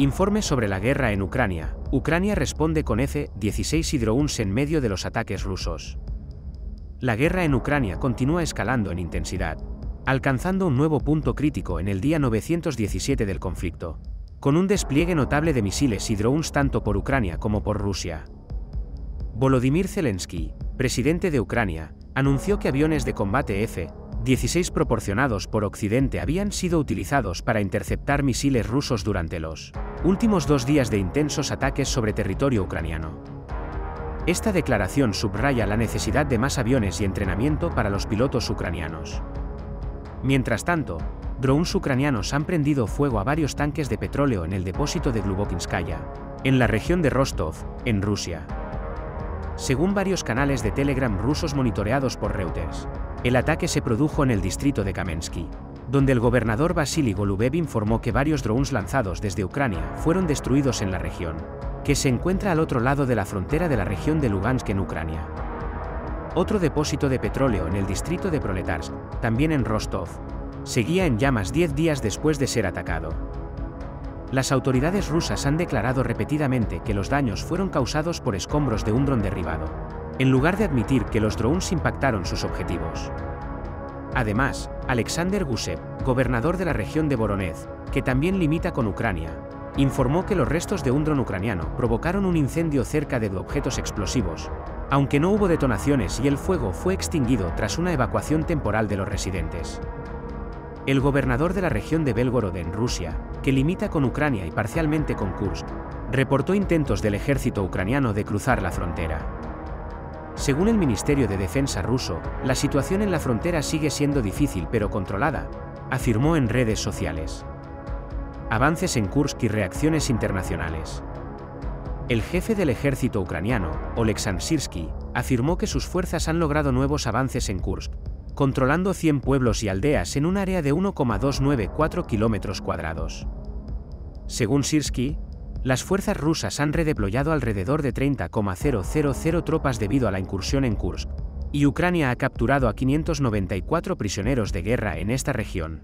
Informe sobre la guerra en Ucrania. Ucrania responde con F-16 Hydroons en medio de los ataques rusos. La guerra en Ucrania continúa escalando en intensidad, alcanzando un nuevo punto crítico en el día 917 del conflicto, con un despliegue notable de misiles y drones tanto por Ucrania como por Rusia. Volodymyr Zelensky, presidente de Ucrania, anunció que aviones de combate F-16 proporcionados por Occidente habían sido utilizados para interceptar misiles rusos durante los últimos dos días de intensos ataques sobre territorio ucraniano. Esta declaración subraya la necesidad de más aviones y entrenamiento para los pilotos ucranianos. Mientras tanto, drones ucranianos han prendido fuego a varios tanques de petróleo en el depósito de Glubokinskaya, en la región de Rostov, en Rusia. Según varios canales de Telegram rusos monitoreados por Reuters, el ataque se produjo en el distrito de Kamensky, donde el gobernador Vasily Golubev informó que varios drones lanzados desde Ucrania fueron destruidos en la región, que se encuentra al otro lado de la frontera de la región de Lugansk en Ucrania. Otro depósito de petróleo en el distrito de Proletarsk, también en Rostov, seguía en llamas 10 días después de ser atacado. Las autoridades rusas han declarado repetidamente que los daños fueron causados por escombros de un dron derribado, en lugar de admitir que los drones impactaron sus objetivos. Además, Alexander Gusev, gobernador de la región de Voronezh, que también limita con Ucrania, informó que los restos de un dron ucraniano provocaron un incendio cerca de objetos explosivos, aunque no hubo detonaciones y el fuego fue extinguido tras una evacuación temporal de los residentes. El gobernador de la región de Belgorod en Rusia, que limita con Ucrania y parcialmente con Kursk, reportó intentos del ejército ucraniano de cruzar la frontera. Según el Ministerio de Defensa ruso, la situación en la frontera sigue siendo difícil pero controlada, afirmó en redes sociales. Avances en Kursk y reacciones internacionales. El jefe del ejército ucraniano, Oleksandr Sirsky, afirmó que sus fuerzas han logrado nuevos avances en Kursk, controlando 100 pueblos y aldeas en un área de 1,294 kilómetros cuadrados. Según Sirsky, las fuerzas rusas han redeployado alrededor de 30,000 tropas debido a la incursión en Kursk, y Ucrania ha capturado a 594 prisioneros de guerra en esta región.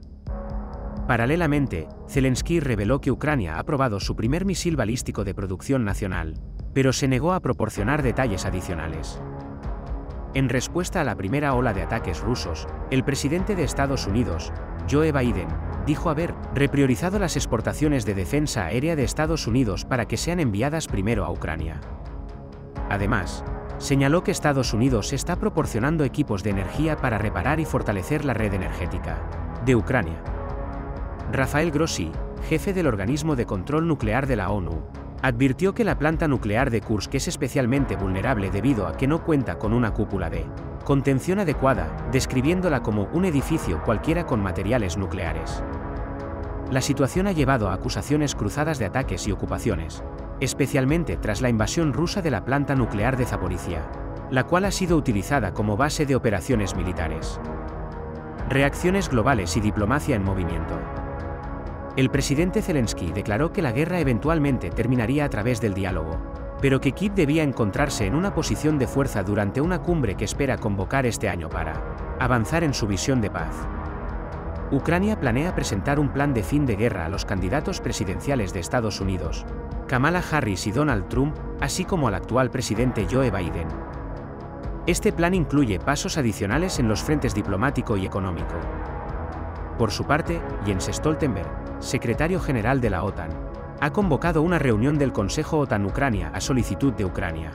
Paralelamente, Zelensky reveló que Ucrania ha probado su primer misil balístico de producción nacional, pero se negó a proporcionar detalles adicionales. En respuesta a la primera ola de ataques rusos, el presidente de Estados Unidos, Joe Biden, dijo haber repriorizado las exportaciones de defensa aérea de Estados Unidos para que sean enviadas primero a Ucrania. Además, señaló que Estados Unidos está proporcionando equipos de energía para reparar y fortalecer la red energética de Ucrania. Rafael Grossi, jefe del organismo de control nuclear de la ONU, advirtió que la planta nuclear de Kursk es especialmente vulnerable debido a que no cuenta con una cúpula de contención adecuada, describiéndola como un edificio cualquiera con materiales nucleares. La situación ha llevado a acusaciones cruzadas de ataques y ocupaciones, especialmente tras la invasión rusa de la planta nuclear de Zaporizhia, la cual ha sido utilizada como base de operaciones militares. Reacciones globales y diplomacia en movimiento. El presidente Zelensky declaró que la guerra eventualmente terminaría a través del diálogo, pero que Kiev debía encontrarse en una posición de fuerza durante una cumbre que espera convocar este año para avanzar en su visión de paz. Ucrania planea presentar un plan de fin de guerra a los candidatos presidenciales de Estados Unidos, Kamala Harris y Donald Trump, así como al actual presidente Joe Biden. Este plan incluye pasos adicionales en los frentes diplomático y económico. Por su parte, Jens Stoltenberg, secretario general de la OTAN, ha convocado una reunión del Consejo OTAN-Ucrania a solicitud de Ucrania.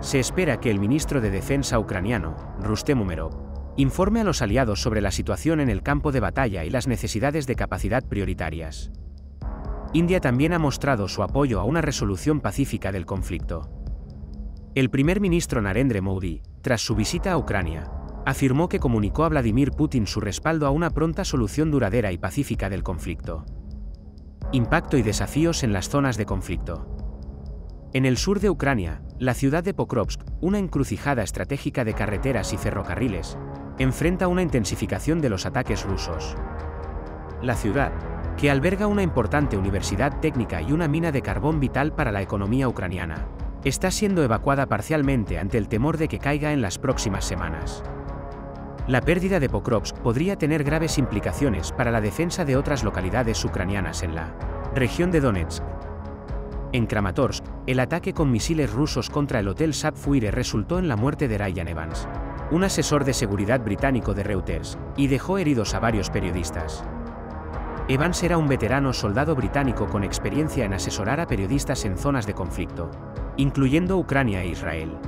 Se espera que el ministro de Defensa ucraniano, Rustem Umerov, informe a los aliados sobre la situación en el campo de batalla y las necesidades de capacidad prioritarias. India también ha mostrado su apoyo a una resolución pacífica del conflicto. El primer ministro Narendra Modi, tras su visita a Ucrania, afirmó que comunicó a Vladimir Putin su respaldo a una pronta solución duradera y pacífica del conflicto. Impacto y desafíos en las zonas de conflicto. En el sur de Ucrania, la ciudad de Pokrovsk, una encrucijada estratégica de carreteras y ferrocarriles, enfrenta una intensificación de los ataques rusos. La ciudad, que alberga una importante universidad técnica y una mina de carbón vital para la economía ucraniana, está siendo evacuada parcialmente ante el temor de que caiga en las próximas semanas. La pérdida de Pokrovsk podría tener graves implicaciones para la defensa de otras localidades ucranianas en la región de Donetsk. En Kramatorsk, el ataque con misiles rusos contra el Hotel Sapphire resultó en la muerte de Ryan Evans, un asesor de seguridad británico de Reuters, y dejó heridos a varios periodistas. Evans era un veterano soldado británico con experiencia en asesorar a periodistas en zonas de conflicto, incluyendo Ucrania e Israel.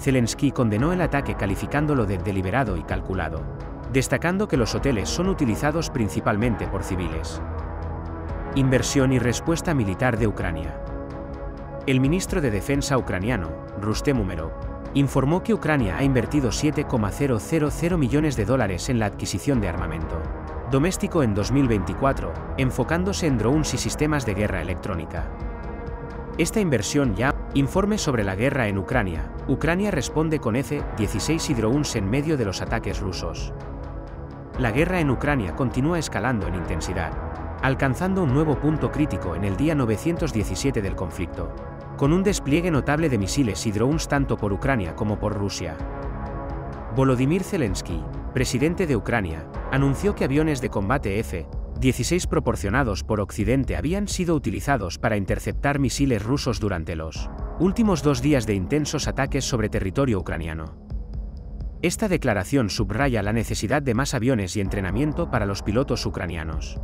Zelensky condenó el ataque calificándolo de deliberado y calculado, destacando que los hoteles son utilizados principalmente por civiles. Inversión y respuesta militar de Ucrania. El ministro de Defensa ucraniano, Rustem Umerov, informó que Ucrania ha invertido 7,000 millones de dólares en la adquisición de armamento doméstico en 2024, enfocándose en drones y sistemas de guerra electrónica. Esta inversión ya, informe sobre la guerra en Ucrania, Ucrania responde con F-16 y drones en medio de los ataques rusos. La guerra en Ucrania continúa escalando en intensidad, alcanzando un nuevo punto crítico en el día 917 del conflicto, con un despliegue notable de misiles y drones tanto por Ucrania como por Rusia. Volodymyr Zelensky, presidente de Ucrania, anunció que aviones de combate F-16 proporcionados por Occidente habían sido utilizados para interceptar misiles rusos durante los últimos dos días de intensos ataques sobre territorio ucraniano. Esta declaración subraya la necesidad de más aviones y entrenamiento para los pilotos ucranianos.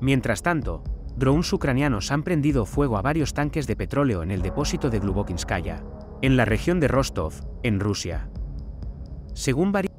Mientras tanto, drones ucranianos han prendido fuego a varios tanques de petróleo en el depósito de Glubokinskaya, en la región de Rostov, en Rusia. Según varios